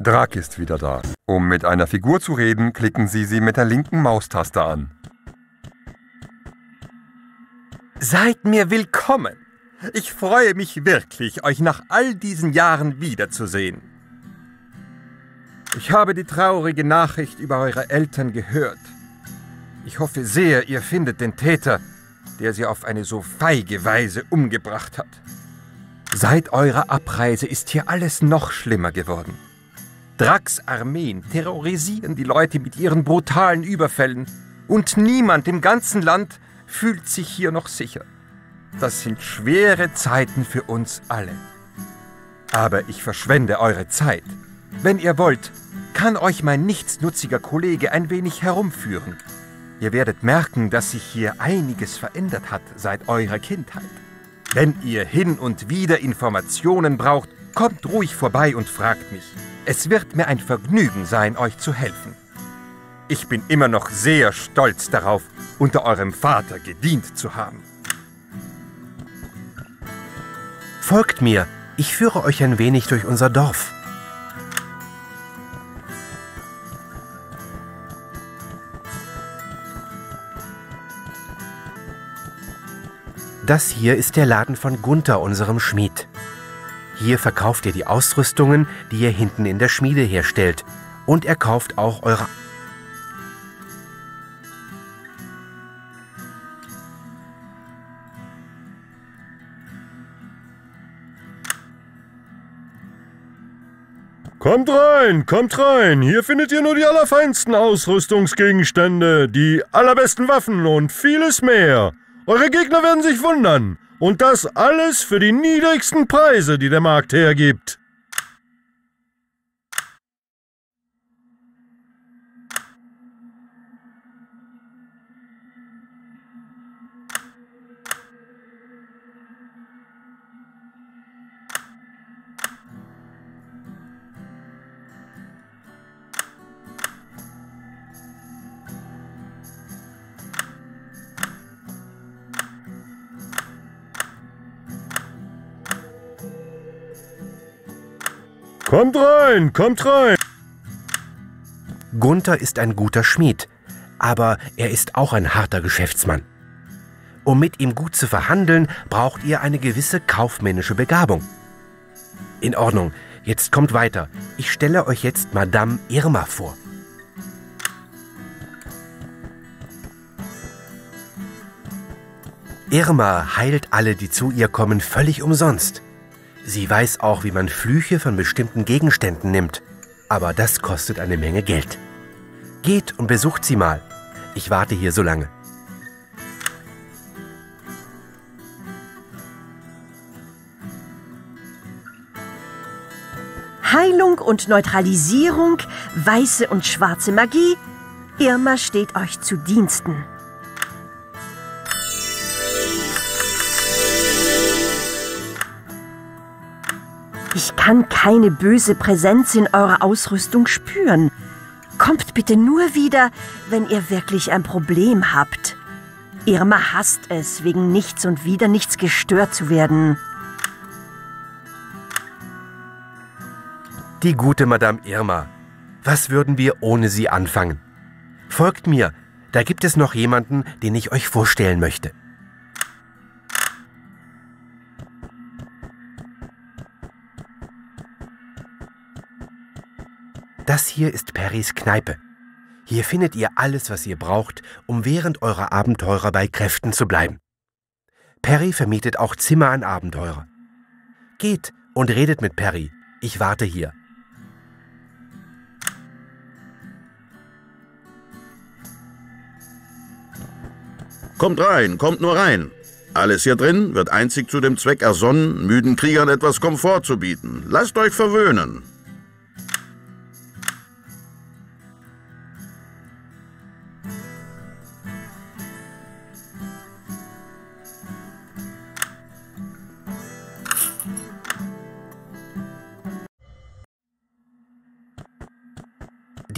Drak ist wieder da. Um mit einer Figur zu reden, klicken Sie sie mit der linken Maustaste an. Seid mir willkommen. Ich freue mich wirklich, euch nach all diesen Jahren wiederzusehen. Ich habe die traurige Nachricht über eure Eltern gehört. Ich hoffe sehr, ihr findet den Täter, der sie auf eine so feige Weise umgebracht hat. Seit eurer Abreise ist hier alles noch schlimmer geworden. Drax Armeen terrorisieren die Leute mit ihren brutalen Überfällen und niemand im ganzen Land fühlt sich hier noch sicher. Das sind schwere Zeiten für uns alle. Aber ich verschwende eure Zeit. Wenn ihr wollt, kann euch mein nichtsnutziger Kollege ein wenig herumführen. Ihr werdet merken, dass sich hier einiges verändert hat seit eurer Kindheit. Wenn ihr hin und wieder Informationen braucht, kommt ruhig vorbei und fragt mich. Es wird mir ein Vergnügen sein, euch zu helfen. Ich bin immer noch sehr stolz darauf, unter eurem Vater gedient zu haben. Folgt mir, ich führe euch ein wenig durch unser Dorf. Das hier ist der Laden von Gunther, unserem Schmied. Hier verkauft ihr die Ausrüstungen, die ihr hinten in der Schmiede herstellt. Und er kauft auch eure... Kommt rein, kommt rein. Hier findet ihr nur die allerfeinsten Ausrüstungsgegenstände, die allerbesten Waffen und vieles mehr. Eure Gegner werden sich wundern. Und das alles für die niedrigsten Preise, die der Markt hergibt. Kommt rein, kommt rein. Gunther ist ein guter Schmied, aber er ist auch ein harter Geschäftsmann. Um mit ihm gut zu verhandeln, braucht ihr eine gewisse kaufmännische Begabung. In Ordnung, jetzt kommt weiter. Ich stelle euch jetzt Madame Irma vor. Irma heilt alle, die zu ihr kommen, völlig umsonst. Sie weiß auch, wie man Flüche von bestimmten Gegenständen nimmt. Aber das kostet eine Menge Geld. Geht und besucht sie mal. Ich warte hier so lange. Heilung und Neutralisierung, weiße und schwarze Magie. Irma steht euch zu Diensten. Ich kann keine böse Präsenz in eurer Ausrüstung spüren. Kommt bitte nur wieder, wenn ihr wirklich ein Problem habt. Irma hasst es, wegen nichts und wieder nichts gestört zu werden. Die gute Madame Irma. Was würden wir ohne sie anfangen? Folgt mir, da gibt es noch jemanden, den ich euch vorstellen möchte. Das hier ist Perrys Kneipe. Hier findet ihr alles, was ihr braucht, um während eurer Abenteurer bei Kräften zu bleiben. Perry vermietet auch Zimmer an Abenteurer. Geht und redet mit Perry. Ich warte hier. Kommt rein, kommt nur rein. Alles hier drin wird einzig zu dem Zweck ersonnen, müden Kriegern etwas Komfort zu bieten. Lasst euch verwöhnen.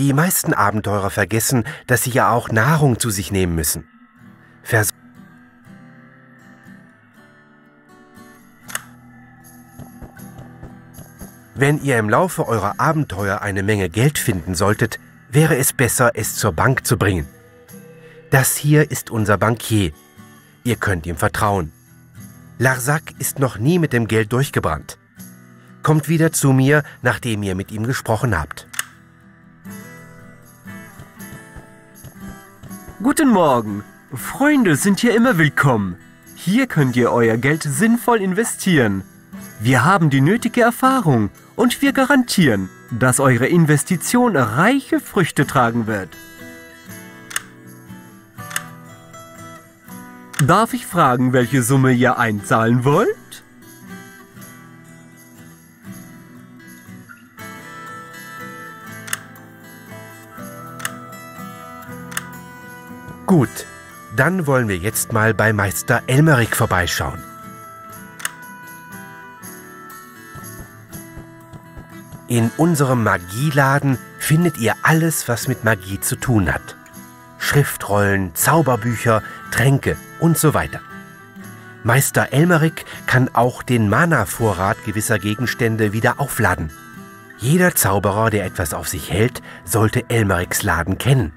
Die meisten Abenteurer vergessen, dass sie ja auch Nahrung zu sich nehmen müssen. Vers Wenn ihr im Laufe eurer Abenteuer eine Menge Geld finden solltet, wäre es besser, es zur Bank zu bringen. Das hier ist unser Bankier. Ihr könnt ihm vertrauen. Larsac ist noch nie mit dem Geld durchgebrannt. Kommt wieder zu mir, nachdem ihr mit ihm gesprochen habt. Guten Morgen. Freunde sind hier immer willkommen. Hier könnt ihr euer Geld sinnvoll investieren. Wir haben die nötige Erfahrung und wir garantieren, dass eure Investition reiche Früchte tragen wird. Darf ich fragen, welche Summe ihr einzahlen wollt? Dann wollen wir jetzt mal bei Meister Elmerich vorbeischauen. In unserem Magieladen findet ihr alles, was mit Magie zu tun hat. Schriftrollen, Zauberbücher, Tränke und so weiter. Meister Elmerich kann auch den Mana-Vorrat gewisser Gegenstände wieder aufladen. Jeder Zauberer, der etwas auf sich hält, sollte Elmerichs Laden kennen.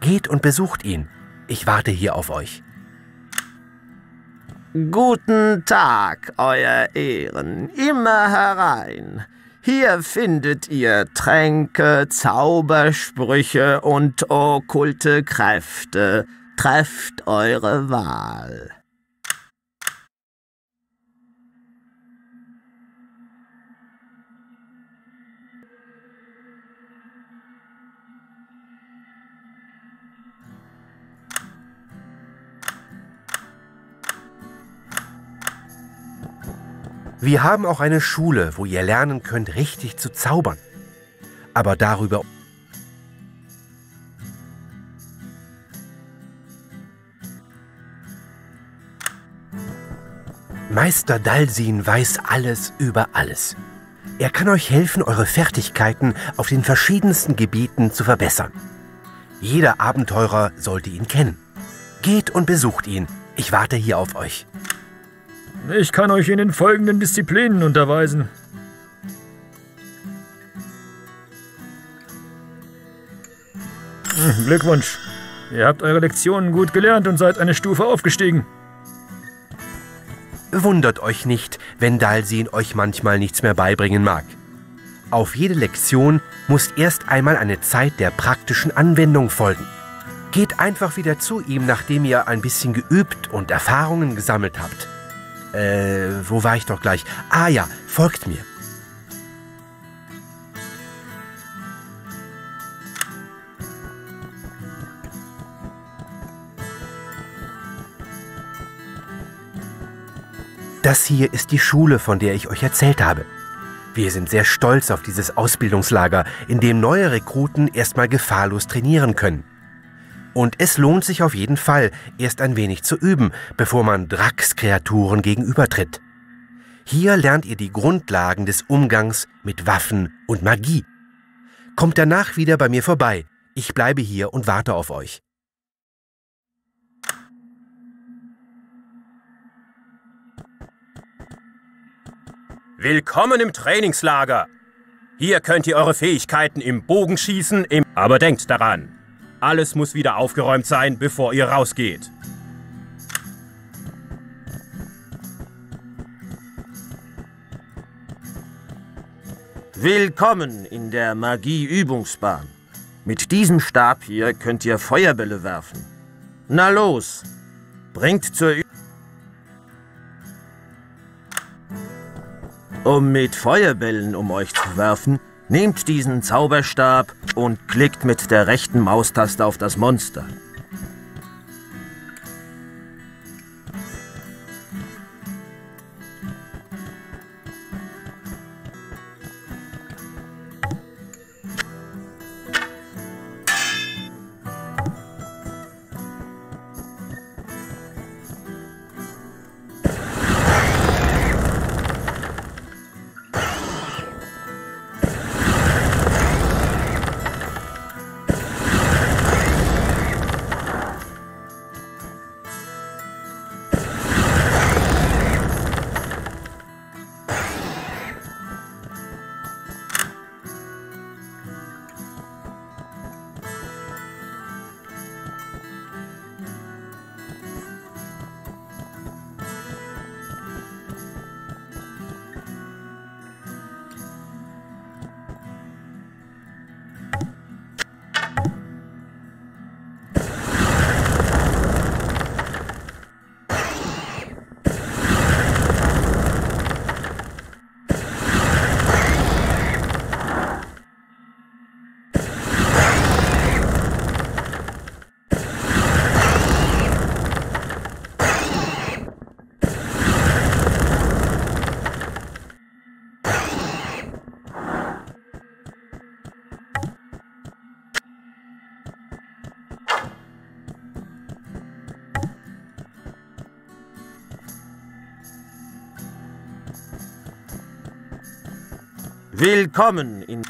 Geht und besucht ihn. Ich warte hier auf euch. Guten Tag, Euer Ehren. Immer herein. Hier findet ihr Tränke, Zaubersprüche und okkulte Kräfte. Trefft eure Wahl. Wir haben auch eine Schule, wo ihr lernen könnt, richtig zu zaubern. Aber darüber Meister Dalsin weiß alles über alles. Er kann euch helfen, eure Fertigkeiten auf den verschiedensten Gebieten zu verbessern. Jeder Abenteurer sollte ihn kennen. Geht und besucht ihn. Ich warte hier auf euch. Ich kann euch in den folgenden Disziplinen unterweisen. Hm, Glückwunsch. Ihr habt eure Lektionen gut gelernt und seid eine Stufe aufgestiegen. Wundert euch nicht, wenn Dalsin euch manchmal nichts mehr beibringen mag. Auf jede Lektion muss erst einmal eine Zeit der praktischen Anwendung folgen. Geht einfach wieder zu ihm, nachdem ihr ein bisschen geübt und Erfahrungen gesammelt habt. Äh, wo war ich doch gleich? Ah ja, folgt mir. Das hier ist die Schule, von der ich euch erzählt habe. Wir sind sehr stolz auf dieses Ausbildungslager, in dem neue Rekruten erstmal gefahrlos trainieren können. Und es lohnt sich auf jeden Fall, erst ein wenig zu üben, bevor man Drax-Kreaturen gegenübertritt. Hier lernt ihr die Grundlagen des Umgangs mit Waffen und Magie. Kommt danach wieder bei mir vorbei. Ich bleibe hier und warte auf euch. Willkommen im Trainingslager. Hier könnt ihr eure Fähigkeiten im Bogenschießen, im... Aber denkt daran, alles muss wieder aufgeräumt sein, bevor ihr rausgeht. Willkommen in der Magieübungsbahn. Mit diesem Stab hier könnt ihr Feuerbälle werfen. Na los, bringt zur Übung. Um mit Feuerbällen um euch zu werfen, nehmt diesen Zauberstab und klickt mit der rechten Maustaste auf das Monster. Willkommen in...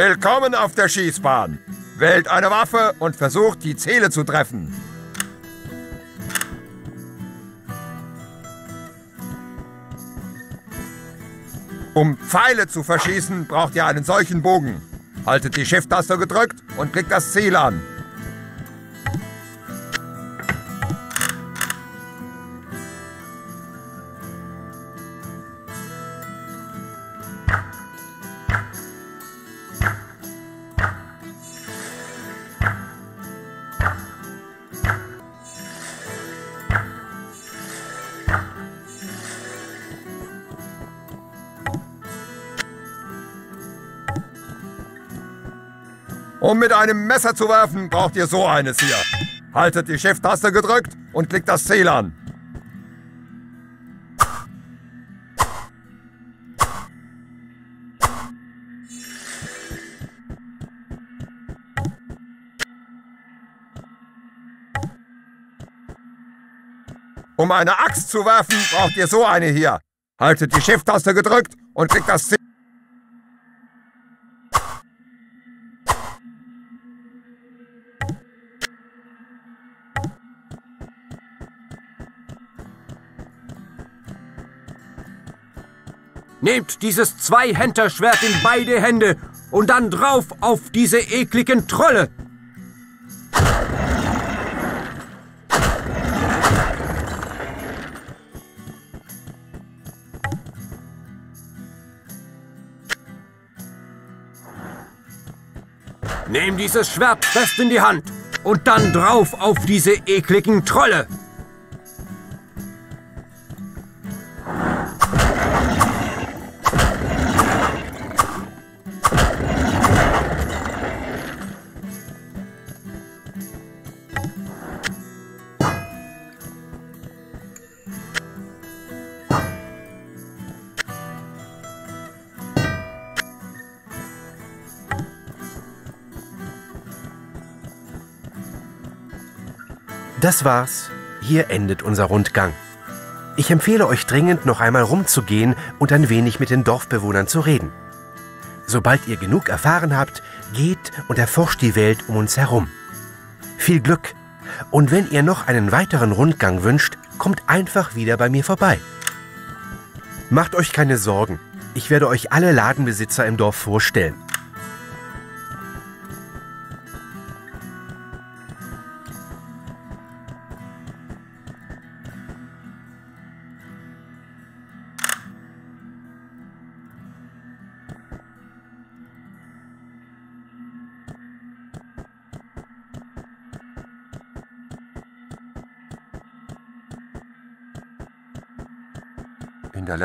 Willkommen auf der Schießbahn. Wählt eine Waffe und versucht, die Ziele zu treffen. Um Pfeile zu verschießen, braucht ihr einen solchen Bogen. Haltet die Shift-Taste gedrückt und klickt das Ziel an. Um mit einem Messer zu werfen, braucht ihr so eines hier. Haltet die Shift-Taste gedrückt und klickt das Ziel an. Um eine Axt zu werfen, braucht ihr so eine hier. Haltet die Shift-Taste gedrückt und klickt das Ziel. Nehmt dieses Zweihänterschwert in beide Hände und dann drauf auf diese ekligen Trolle. Nehm dieses Schwert fest in die Hand und dann drauf auf diese ekligen Trolle. Das war's. Hier endet unser Rundgang. Ich empfehle euch dringend, noch einmal rumzugehen und ein wenig mit den Dorfbewohnern zu reden. Sobald ihr genug erfahren habt, geht und erforscht die Welt um uns herum. Viel Glück! Und wenn ihr noch einen weiteren Rundgang wünscht, kommt einfach wieder bei mir vorbei. Macht euch keine Sorgen. Ich werde euch alle Ladenbesitzer im Dorf vorstellen.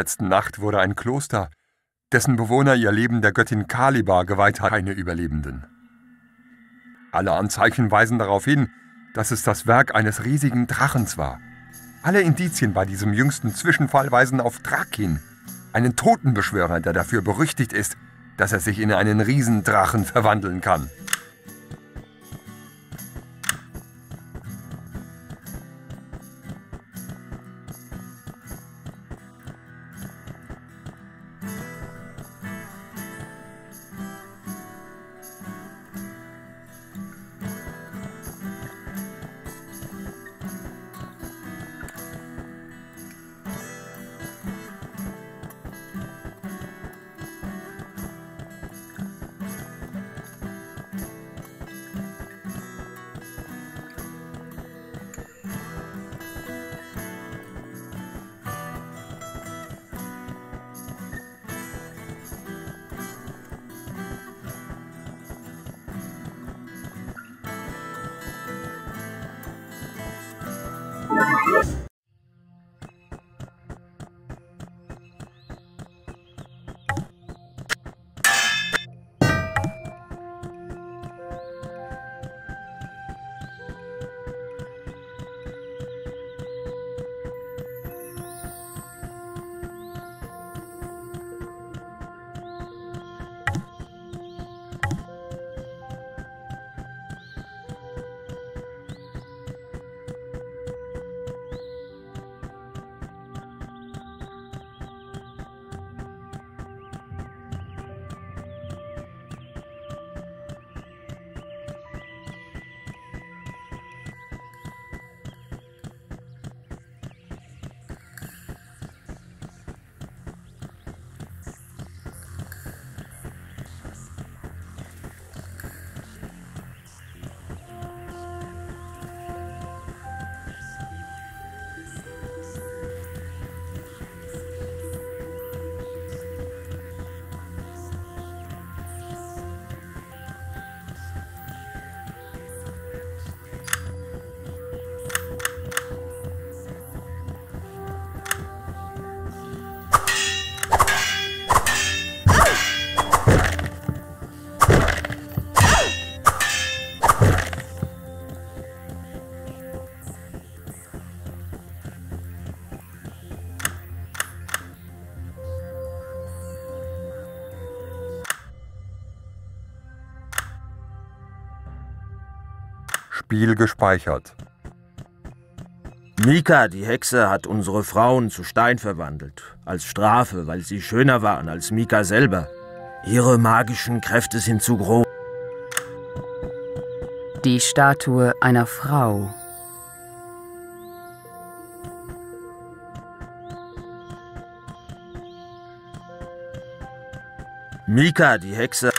Letzten Nacht wurde ein Kloster, dessen Bewohner ihr Leben der Göttin Kaliba geweiht hat, keine Überlebenden. Alle Anzeichen weisen darauf hin, dass es das Werk eines riesigen Drachens war. Alle Indizien bei diesem jüngsten Zwischenfall weisen auf Drakin, einen Totenbeschwörer, der dafür berüchtigt ist, dass er sich in einen Riesendrachen verwandeln kann. Spiel gespeichert. Mika, die Hexe, hat unsere Frauen zu Stein verwandelt. Als Strafe, weil sie schöner waren als Mika selber. Ihre magischen Kräfte sind zu groß. Die Statue einer Frau. Mika, die Hexe.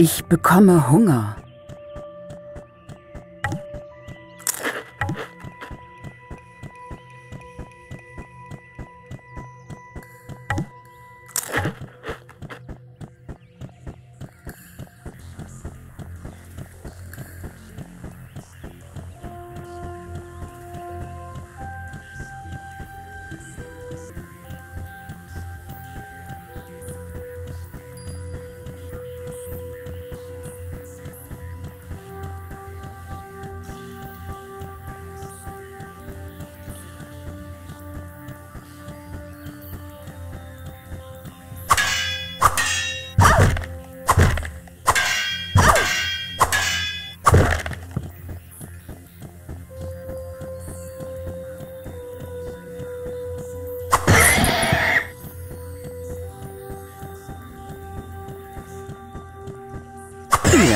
Ich bekomme Hunger.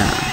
Ja.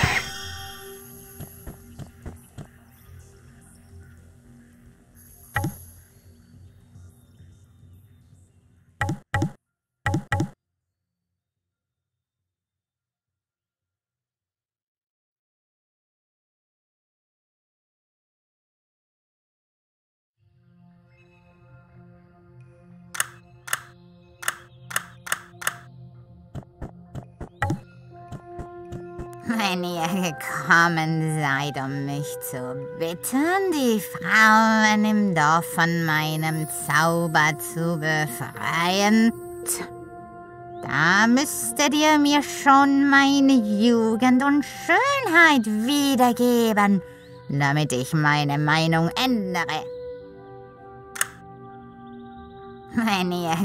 Wenn ihr gekommen seid, um mich zu bitten, die Frauen im Dorf von meinem Zauber zu befreien, da müsstet ihr mir schon meine Jugend und Schönheit wiedergeben, damit ich meine Meinung ändere. Wenn ihr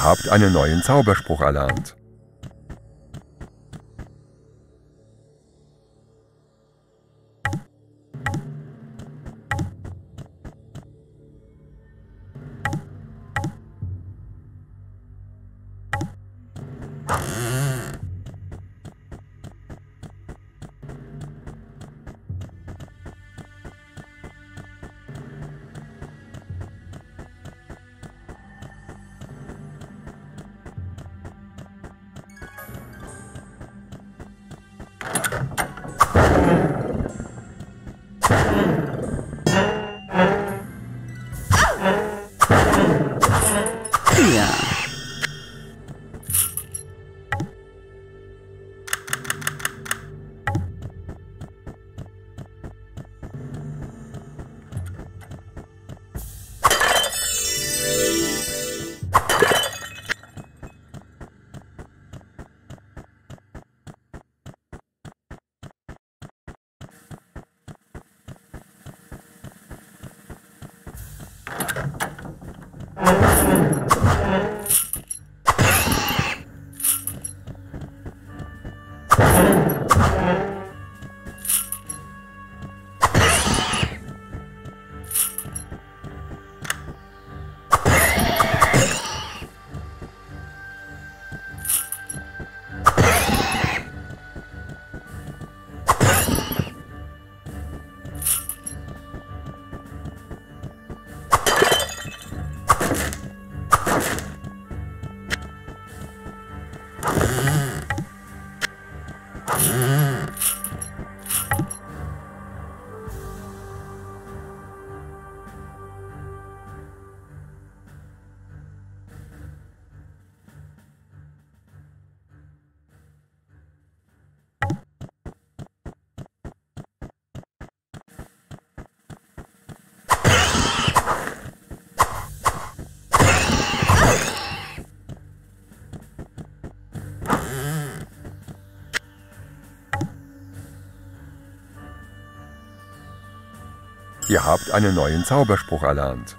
Habt einen neuen Zauberspruch erlernt. Mm-hmm. Ihr habt einen neuen Zauberspruch erlernt.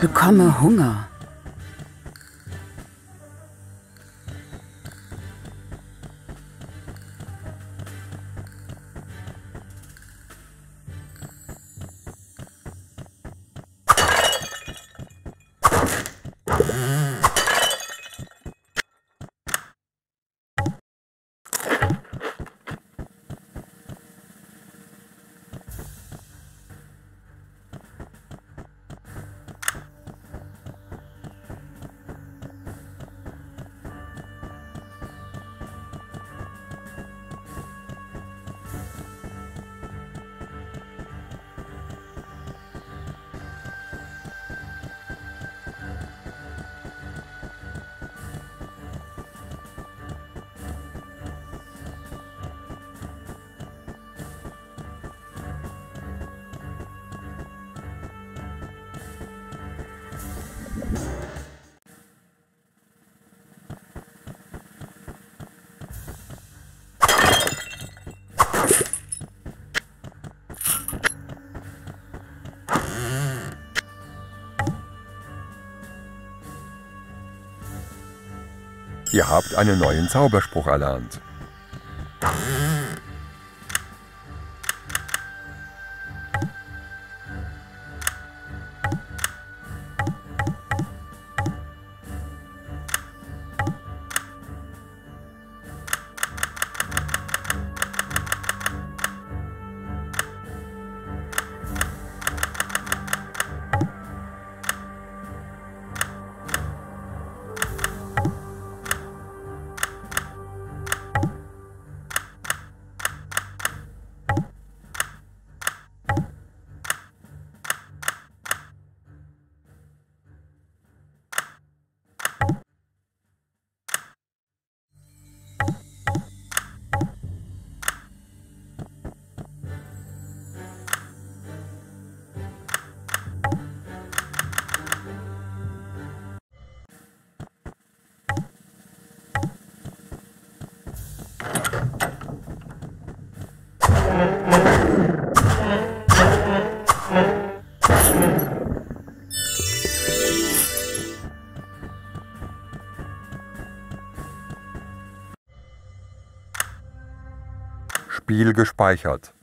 Bekomme Hunger. Ihr habt einen neuen Zauberspruch erlernt. Spiel gespeichert.